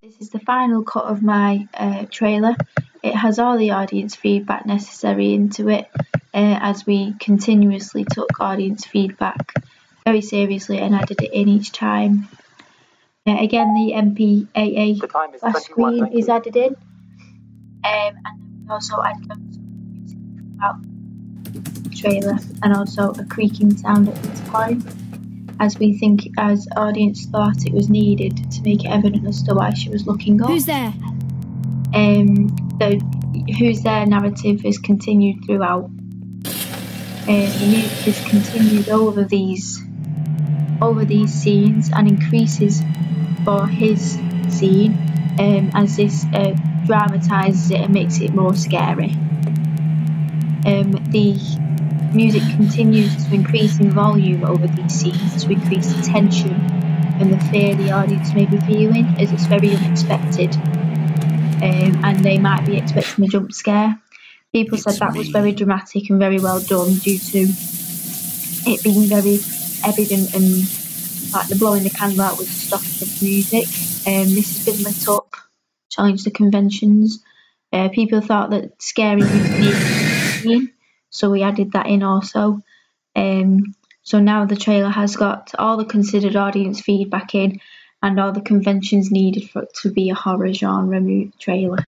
This is the final cut of my uh, trailer. It has all the audience feedback necessary into it uh, as we continuously took audience feedback very seriously and added it in each time. Uh, again, the MPAA last screen is added in. Um, and then we also added some music throughout the trailer and also a creaking sound at this point as we think as audience thought it was needed to make it evident as to why she was looking up. Who's there? Um, the who's there narrative is continued throughout. Um, is continued over these over these scenes and increases for his scene um, as this uh, dramatises it and makes it more scary. Um, the music continues to increase in volume over these scenes to increase the tension and the fear the audience may be feeling as it's very unexpected um, and they might be expecting a jump scare. People said that was very dramatic and very well done due to it being very evident and like the blowing the candle out with the of music. Um, this has been lit up, challenged the conventions. Uh, people thought that scary music needed so we added that in also. Um, so now the trailer has got all the considered audience feedback in and all the conventions needed for it to be a horror genre trailer.